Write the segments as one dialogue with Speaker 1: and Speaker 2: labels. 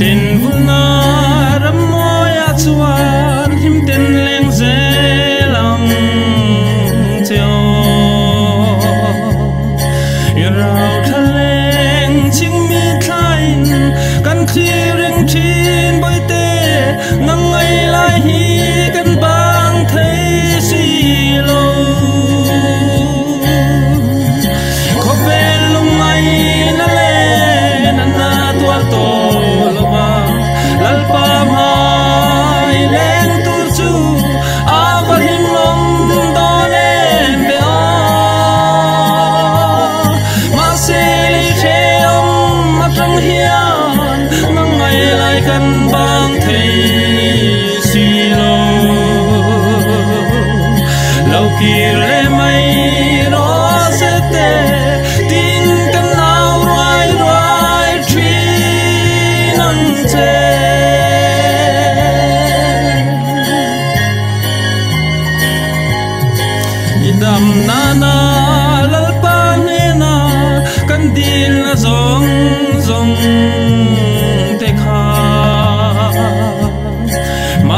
Speaker 1: den vuna na ram moya chuan him ten leng zelang cheo irau thaleng ching mi thain kan thi ring thin boi te nang ai lai hi ngai lai bang thei si lô lâu kỳ lệ mây nó sẽ tê. Tin căn nào roai roai truy nâng chê. Idam na na lal na kan dil na zong zong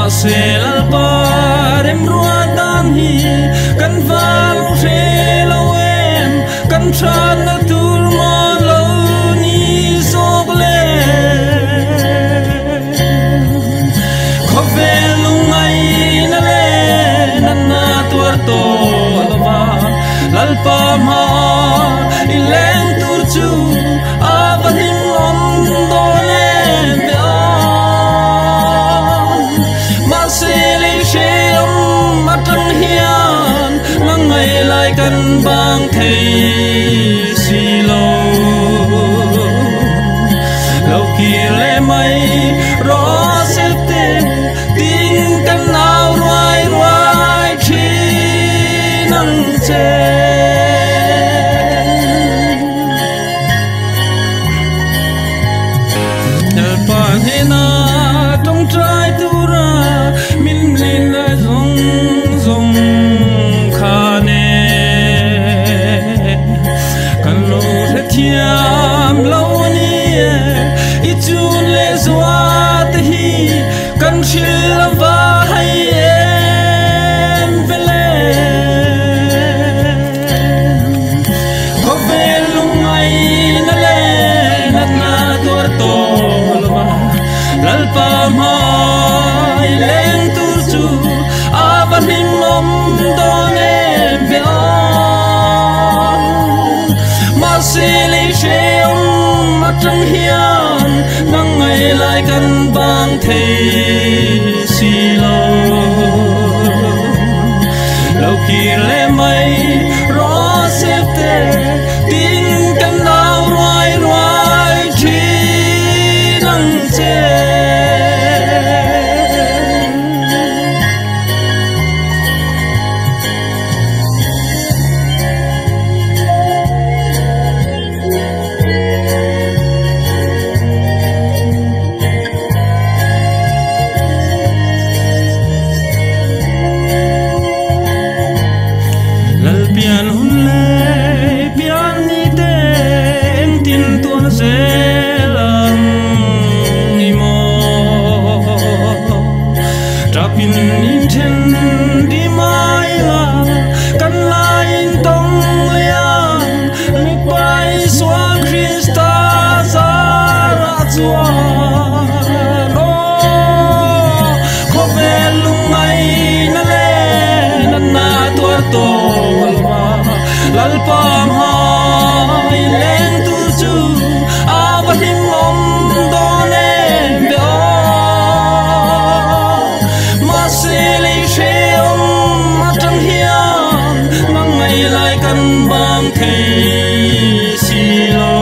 Speaker 1: ma se lal pa rem rua dan hi. Kan val re lo em kan tran na tur mo lo ni sok le ko ve ai na le na na tur to lo va lal pa ma lai kan bang thei si lo lâu kia lệ mây rõ thiam lâu ni e, i chun le zwa te hi, kan shil va hai em vele ko velung ai na le na na tor to lo ba lal pa mai leng tu chu avan him nom do ne. Ma se le she om ma trong hian nang ngai lai kan bang thei si lo lâu kia lẽ mây, rõ sẽ tê pian hun le pian ni te, em tin tuan se lam ni mo trapin in ten di mai la kan la in tong liang mi pai swa krista ra lal pa leng tu chu a om do be o ma she om ma tang hian lai kan bang thei si lo